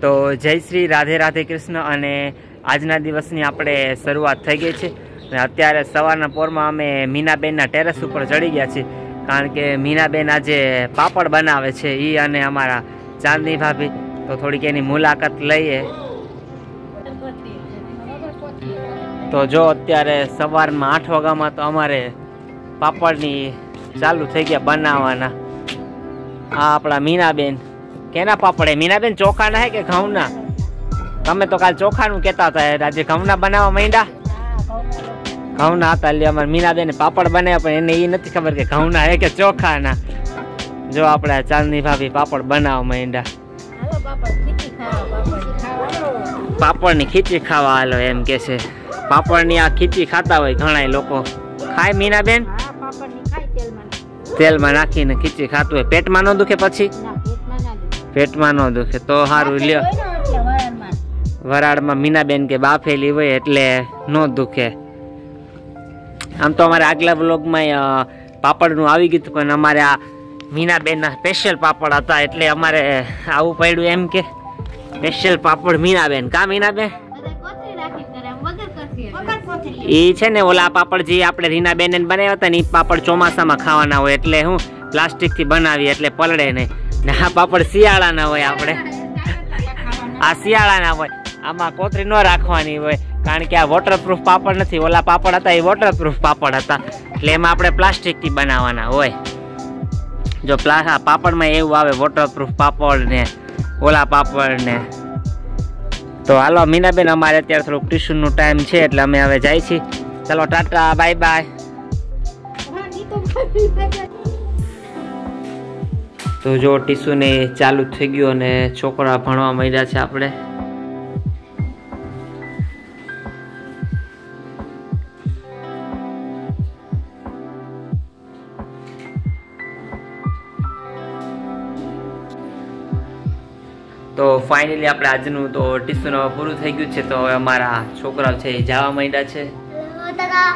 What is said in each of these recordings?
તો જય શ્રી રાધે રાધે કૃષ્ણ અને આજના દિવસની આપણે શરૂઆત થઈ ગઈ છે. અને અત્યારે સવારના પોરમાં અમે મીનાબેનના ટેરેસ ઉપર ચડી ગયા છીએ. કારણ કે મીનાબેન આજે પાપડ બનાવે છે એ અને અમારા ચાંદની ભાભી. તો થોડીક એની મુલાકાત લઈએ. તો જો અત્યારે સવારમાં આઠ વાગ્યામાં તો અમારે પાપડની ચાલુ થઈ ગયા બનાવવાના. આ આપણા મીનાબેન. કેના પાપડ? હે મીનાબેન ચોખાના હે કે ઘઉંના? તમે તો કાલ ચોખાનું કહેતા હતા આજે ઘઉંના બનાવવા માંડ્યા. ઘઉંના હતા એટલે અમારે મીનાબેન પાપડ બનાવ્યા પણ એને એ નથી ખબર કે ઘઉંના હે કે ચોખાના. જો આપણે ચાંદની ભાભી પાપડ બનાવવા માંડ્યા. પાપડની ખીચી ખાવા હાલો એમ કે છે. પાપડની આ ખીચી ખાતા હોય ઘણા લોકો. ખાય મીનાબેન? તેલમાં. નાખીને ખીચી ખાતું હોય. પેટમાં ન દુખે પછી? પેટમાં ના દુખે તો સારું લ્યો. વરાળમાં વરાળમાં મીનાબેન કે બાફેલી હોય એટલે ન દુખે. આમ તો અમારે આગલા બ્લોગમાં પાપડનું આવી ગયું પણ અમારે આ મીનાબેનના સ્પેશિયલ પાપડ હતા એટલે અમારે આવું પડ્યું એમ કે સ્પેશિયલ પાપડ મીનાબેન. કા મીનાબેન? એ છે ને ઓલા પાપડ જે આપણે રીનાબેન બનાવ્યા હતા ને એ પાપડ ચોમાસામાં ખાવાના હોય એટલે હું પ્લાસ્ટિકથી બનાવીએ એટલે પલળે નહીં. ને આ પાપડ શિયાળાના હોય આપણે. આ શિયાળાના હોય. આમાં કોતરી ન રાખવાની હોય, કારણ કે આ વોટરપ્રૂફ પાપડ નથી. ઓલા પાપડ હતા, એ વોટરપ્રૂફ પાપડ હતા. એટલે એમાં આપણે પ્લાસ્ટિકથી બનાવવાના હોય. જો પ્લા પાપડમાં એવું આવે વોટરપ્રૂફ પાપડ ને ઓલા પાપડ ને. તો હાલો, મીનાબેન, અમારે અત્યારે થોડુંક ટ્યુશનનું ટાઈમ છે, એટલે અમે હવે જાય છીએ. ચાલો, ટાટા બાય બાય તો જો ટીસુને ચાલુ થઈ ગયું અને છોકરા ભણવા માંડ્યા છે આપણે. તો ફાઇનલી આપણે આજનું તો ટીસુન પૂરું થઈ ગયું છે, તો અમારા છોકરાઓ છે એ જવા માંડ્યા છે. ટાટા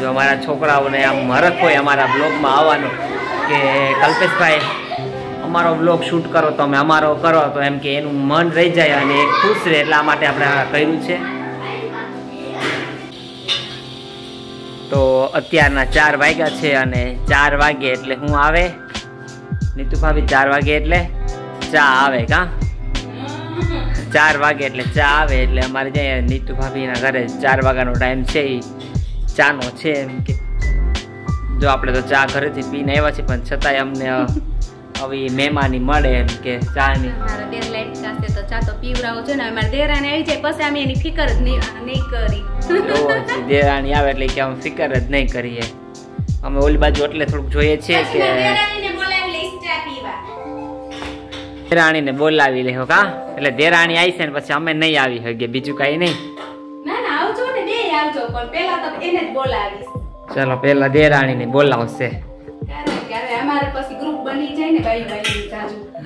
જો અમારા છોકરાઓને આમ હરખ હોય અમારા બ્લોગમાં આવવાનો કે કલ્પેશભાઈ અમારો બ્લોગ શૂટ કરો તો અમે અમારો કરો તો એમ કે એનું મન રહી જાય અને એ ખુશ રહે એટલા માટે આપણે આ કર્યું છે. તો અત્યારના ચાર વાગ્યા છે અને ચાર વાગે એટલે હું આવે? નીતુ ભાભી ચાર વાગે એટલે ચા આવે કા? ચાર વાગે એટલે ચા આવે એટલે અમારે ત્યાં નીતુ ભાભીના ઘરે ચાર વાગ્યાનો ટાઈમ છે એ ચાનો છે એમ કે જો આપણે તો ચા ઘરેથી પીને આવ્યા છીએ પણ છતાંય અમને આવી મહેમાની મળે એમ કે ચાની. તો ચા તો પીવડાવું છે ને. અમારે મારા આવી જાય પછી અમે એની ફિકર જ નહીં કરી. દેરાણી આવે એટલે કે અમે ફિકર જ નહીં કરીએ. અમે ઓલી બાજુ એટલે થોડુંક જોઈએ છીએ કે દેરાણીને બોલાવી લેહો કા? એટલે દેરાણી આવી છે ને પછી અમે નહીં આવી શકીએ બીજું કાંઈ નહીં. ચલો ના ને પેલા દેરાણીને બોલાવશે.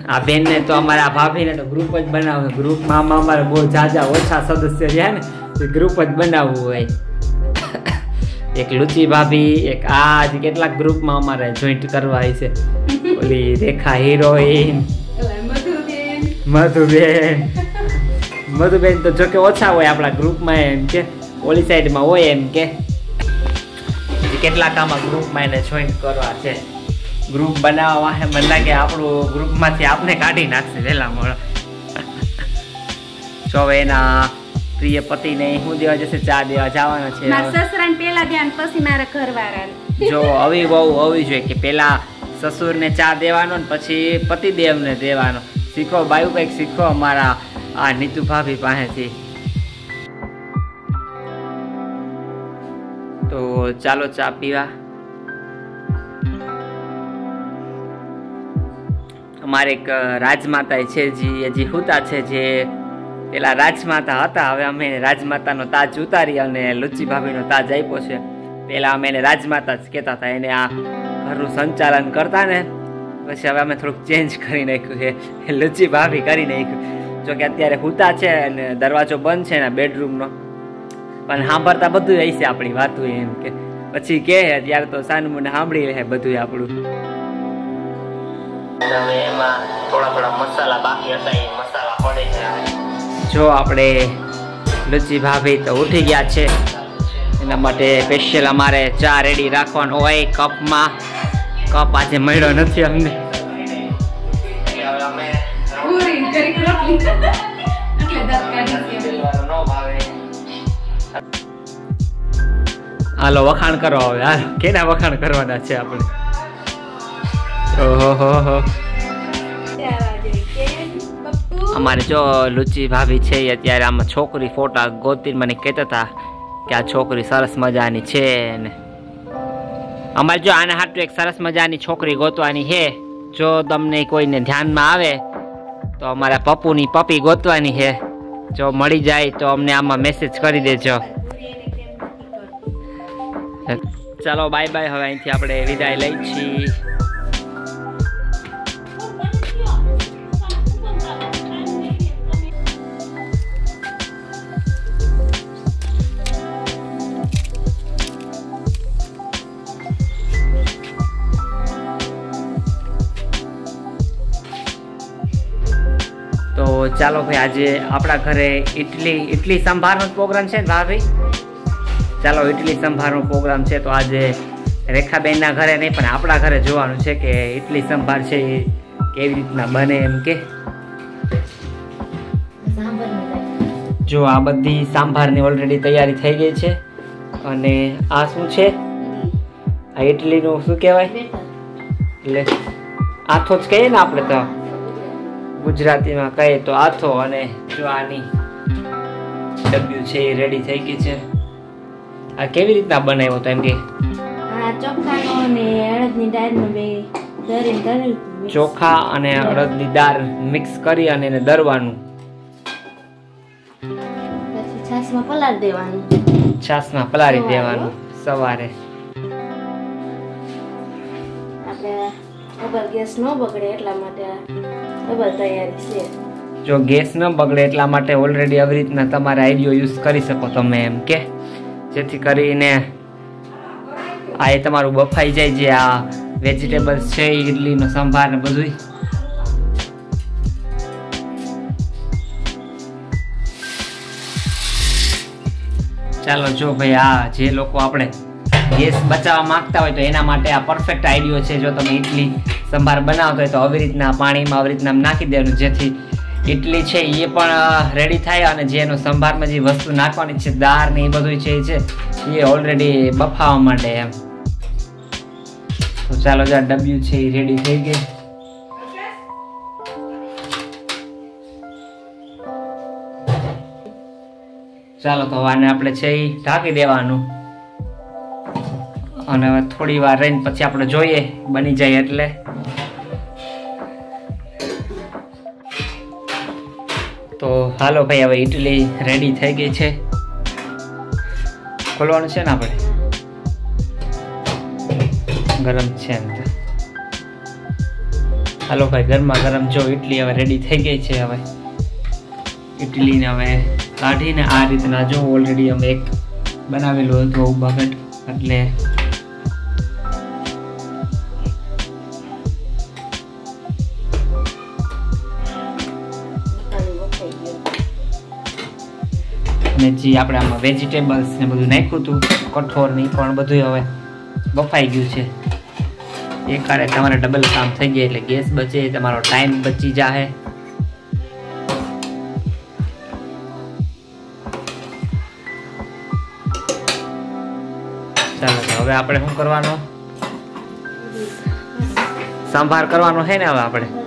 આ ગ્રુપ ને તો અમારા ભાભીને તો ગ્રુપ જ બનાવે. ગ્રુપમાં અમારે બહુ જાજા ઓછા સદસ્ય છે ને એ ગ્રુપ જ બનાવવું હોય. એક લુચી ભાભી એક આ જ કેટલાક ગ્રુપમાં અમારે જોઈન્ટ કરવા છે. ઓલી રેખા હિરોઈન મધુબેન. મધુબેન તો જોકે ઓછા હોય આપણા ગ્રુપમાં એમ કે ઓલી સાઈડમાં હોય એમ કે. કેટલાક આમાં ગ્રુપમાં એને જોઈન કરવા છે. ગ્રુપ બનાવવા વાહે મને લાગે આપણું ગ્રુપમાંથી આપને કાઢી નાખશે વહેલા મળો જો હવે એના પ્રિય પતિને શું દેવા જશે ચા દેવા જવાનો છે. મારા સસરાને પેલા ધ્યાન પછી મારા ઘરવાળાને. જો આવી બહુ હોવી જોઈએ કે પેલા સસુરને ચા દેવાનો ને પછી પતિદેવને દેવાનો. શીખો બાયું કંઈક શીખો અમારા આ નીતુ ભાભી પાસેથી. તો ચાલો ચા પીવા. અમારે એક રાજમાતા છે જે હજી હુતા છે જે પેલા રાજમાતા હતા, હવે અમે રાજમાતાનો તાજ ઉતારી અને લુચી ભાભીનો તાજ આપ્યો છે. પેલા અમે એને રાજમાતા જ કહેતા હતા, એને આ ઘરનું સંચાલન કરતા ને પછી હવે અમે થોડુંક ચેન્જ કરી નાખ્યું છે. લુચી ભાભી કરી નાખ્યું. જો કે અત્યારે હુતા છે અને દરવાજો બંધ છે એના બેડરૂમનો પણ સાંભળતા બધું હશે આપણી વાતું એમ કે. પછી કે ત્યારે તો સાનું મને સાંભળી રહે બધું આપણું. હવે એમાં થોડા થોડા મસાલા બાકી હતા એ મસાલા પડે છે જો આપણે લુચી ભાભી તો ઉઠી ગયા છે. એના માટે સ્પેશિયલ અમારે ચા રેડી રાખવાનો હોય કપમાં. કપ આજે મળ્યો નથી અમને. હાલો વખાણ કરો હવે હાલ. કેના વખાણ કરવાના છે આપણે? ઓહો હો અમારે જો લુચી ભાભી છે એ અત્યારે આમાં છોકરી ફોટા ગોતી મને કહેતા હતા કે આ છોકરી સરસ મજાની છે ને. અમારે જો આના હાટું એક સરસ મજાની છોકરી ગોતવાની છે જો તમને કોઈને ધ્યાનમાં આવે તો અમારા પપ્પુની પપ્પી ગોતવાની છે. જો મળી જાય તો અમને આમાં મેસેજ કરી દેજો. ચાલો બાય બાય હવે અહીંથી આપણે વિદાય લઈ છીએ. તો ચાલો ભાઈ આજે આપણા ઘરે ઇડલી ઇડલી સંભારનો પ્રોગ્રામ છે ને ભાભી? ચાલો ઇડલી સંભારનો પ્રોગ્રામ છે તો આજે રેખાબેનના ઘરે નહીં પણ આપણા ઘરે જોવાનું છે કે ઇડલી સંભાર છે એ કેવી રીતના બને એમ કે? જો આ બધી સાંભારની ઓલરેડી તૈયારી થઈ ગઈ છે અને આ શું છે? આ ઇડલીનું શું કહેવાય? એટલે આથો જ કહીએ ને આપણે તો. ગુજરાતીમાં કહીએ તો આથો અને જો આની ડબ્લ્યુ છે એ રેડી થઈ ગઈ છે. આ કેવી રીતના બનાવ્યો તો એમ કે? ચોખાનો અને અડદની દાળનો બે ચોખા અને અડદની દાળ મિક્સ કરી અને એને દરવાનું. છાશમાં પલાળી દેવાનું. છાસમાં પલાળી દેવાનું સવારે. આપણે જો ગેસ ન બગડે એટલા માટે ઓલરેડી આવી રીતના તમારે આઈડિયો યુઝ કરી શકો તમે એમ કે. જેથી કરીને આ એ તમારું બફાઈ જાય જે આ વેજીટેબલ્સ છે ઇડલીનો સંભાર ને બધું ચાલો જો ભાઈ, આ જે લોકો આપણે ગેસ બચાવવા માંગતા હોય તો એના માટે આ પરફેક્ટ આઈડિયો છે. જો તમે ઇડલી સંભાર બનાવતા હોય તો આવી રીતના પાણીમાં આવી રીતના નાખી દેવાનું. જેથી ઇડલી છે એ પણ રેડી થાય અને જે એનો સંભારમાં જે વસ્તુ નાખવાની છે, દાળ ને એ બધું છે, એ છે, એ ઓલરેડી બફાવા માટે એમ. તો ચાલો જો ડબ્યું છે એ રેડી થઈ ગઈ. ચાલો તો આને આપણે છે એ ઢાંકી દેવાનું. અને હવે થોડી વાર રહીને પછી આપણે જોઈએ, બની જાય એટલે. તો હાલો ભાઈ, હવે ઇડલી રેડી થઈ ગઈ છે. ખોલવાનું છે ને આપણે? ગરમ છે એમ હાલો ભાઈ, ગરમા ગરમ જો ઇડલી હવે રેડી થઈ ગઈ છે હવે. ઇડલીને હવે કાઢીને આ રીતના જો ઓલરેડી અમે એક બનાવેલું હતું બકેટ એટલે ને જે આપણે આમાં વેજીટેબલ્સ ને બધું નાખ્યું હતું કઠોળ નહીં પણ બધું હવે બફાઈ ગયું છે. એક કારે તમારે ડબલ કામ થઈ ગયા એટલે ગેસ બચે તમારો ટાઈમ બચી જાહે. ચાલો તો હવે આપણે શું કરવાનું? સંભાર કરવાનો છે ને હવે આપણે?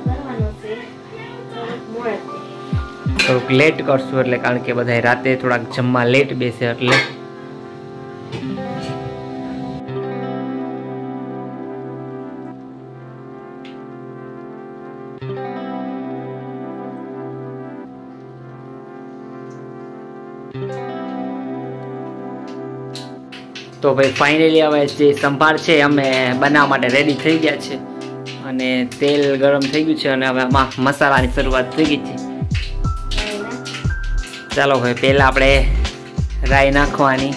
થોડુંક લેટ કરશું એટલે કારણ કે બધા રાતે થોડાક જમવા લેટ બેસે એટલે તો ભાઈ ફાઇનલી હવે જે સંભાર છે અમે બનાવવા માટે રેડી થઈ ગયા છે અને તેલ ગરમ થઈ ગયું છે અને હવે આમાં મસાલાની શરૂઆત થઈ ગઈ છે. ચાલો ભાઈ પહેલાં આપણે રાઈ નાખવાની.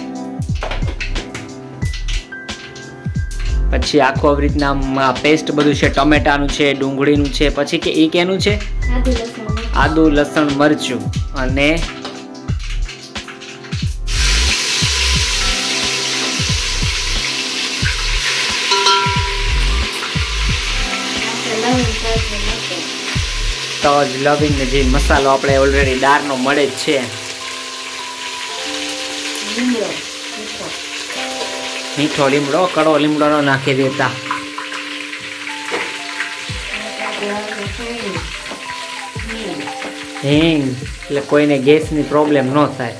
પછી આખું આવી રીતના પેસ્ટ બધું છે ટમેટાનું છે ડુંગળીનું છે પછી કે એ કેનું છે? આદુ લસણ લસણ મરચું અને તજ લવિંગ જે મસાલો આપણે ઓલરેડી દાળનો મળે જ છે. મીઠો. લીમડો કડો લીમડો ન નાખી દેતા. હિંગ એટલે કોઈને ગેસની પ્રોબ્લેમ ન થાય.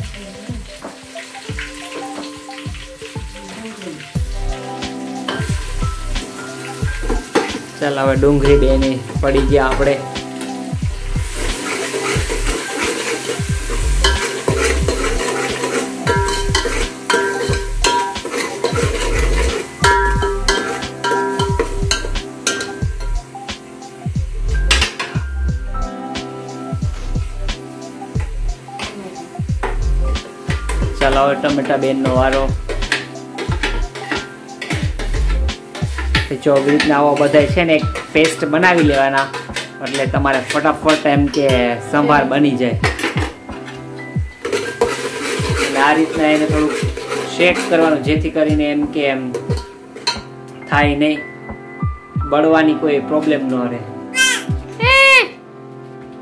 ચાલ હવે ડુંગળી બેની પડી ગયા આપણે. ચાલો હવે ટમેટા બેનનો વારો. તો જો રીતના આવા બધા છે ને એક પેસ્ટ બનાવી લેવાના એટલે તમારે ફટાફટ એમ કે સંભાર બની જાય. આ રીતના એને થોડુંક શેક કરવાનું જેથી કરીને એમ કે એમ થાય નહીં. બળવાની કોઈ પ્રોબ્લેમ ન રહે.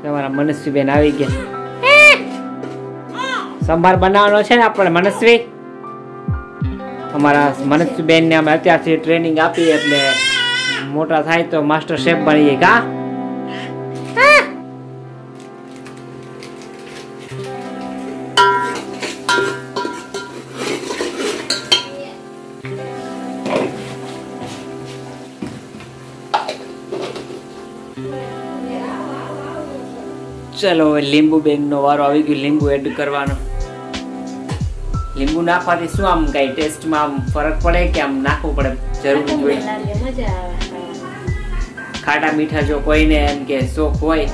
તમારા મનસ્વીબેન આવી ગયા. સંભાર બનાવવાનો છે ને આપણે મનસ્વી. અમારા મનસ્વીબેન ને અમે અત્યારથી ટ્રેનિંગ આપી એટલે મોટા થાય તો માસ્ટર શેફ બનીએ, કા? ચલો લીંબુ બેન નો વારો આવી ગયો, લીંબુ એડ કરવાનો. લીંબુ નાખવાથી શું આમ કઈ ટેસ્ટમાં આમ ફરક પડે કે આમ નાખવું પડે? જરૂરી જોઈએ. ખાટા મીઠા જો કોઈને એમ કે શોખ હોય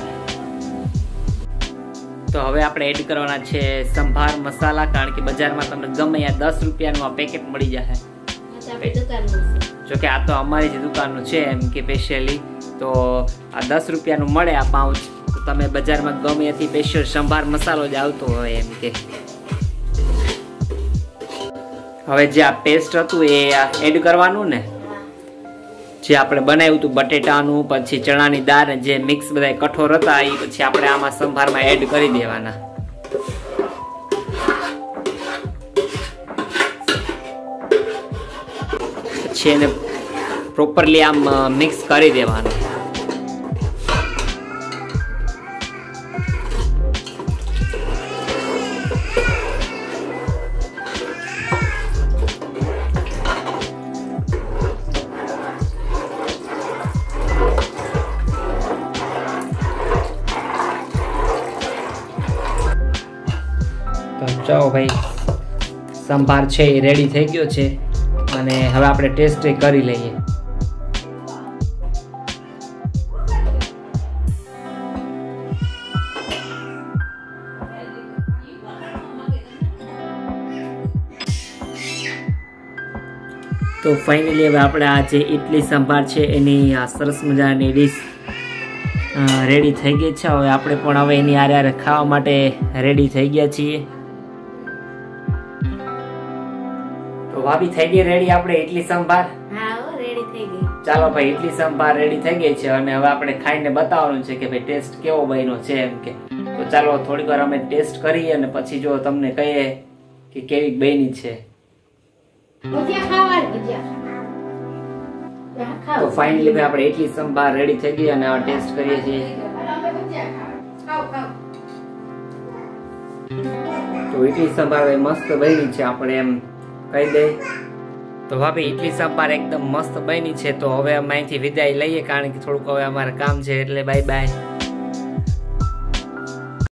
તો હવે આપણે એડ કરવાના છે સંભાર મસાલા કારણ કે બજારમાં તમને ગમે ત્યાં દસ રૂપિયાનું આ પેકેટ મળી જશે આ તો આપણી દુકાનનું છે. જો કે આ તો અમારી જ દુકાનનું છે એમ કે સ્પેશિયલી તો આ દસ રૂપિયાનું મળે આ પાઉચ. તમે બજારમાં ગમે ત્યાંથી સ્પેશિયલ સંભાર મસાલો જ આવતો હોય એમ કે. હવે જે આ પેસ્ટ હતું એ એડ કરવાનું ને? જે આપણે બનાવ્યું હતું બટેટાનું, પછી ચણાની દાળ જે મિક્સ બધા કઠોર હતા એ પછી આપણે આમાં સંભારમાં એડ કરી દેવાના. પછી એને પ્રોપરલી આમ મિક્સ કરી દેવાનું. તો ભાઈ. સંભાર છે એ રેડી થઈ ગયો છે. અને હવે આપણે ટેસ્ટ કરી લઈએ. તો ફાઇનલી હવે આપણે આ જે ઇડલી સંભાર છે એની સરસ મજાની ડીશ રેડી થઈ ગઈ છે. હવે આપણે પણ હવે એની આરે આરે ખાવા માટે રેડી થઈ ગયા છીએ. ભાભી થઈ ગઈ રેડી આપણે ઇડલી સંભાર? ચાલો ભાઈ ઇડલી સંભાર રેડી થઈ ગઈ છે અને હવે આપણે ખાઈને બતાવવાનું છે કે ભાઈ ટેસ્ટ કેવો બન્યો છે એમ કે. તો ચાલો થોડીક વાર અમે ટેસ્ટ કરીએ અને પછી જો તમને કહીએ કે કેવી બની છે. તો ફાઇનલી ભાઈ આપણે ઇડલી સંભાર રેડી થઈ ગઈ અને ટેસ્ટ કરીએ છીએ. તો ઇડલી સંભાર મસ્ત બની છે આપણે એમ કહી દે. તો ભાભી ઇડલી સંભાર એકદમ મસ્ત બની છે. તો હવે અમે અહીંથી વિદાય લઈએ, કારણ કે થોડુંક હવે અમારે કામ છે, એટલે બાય બાય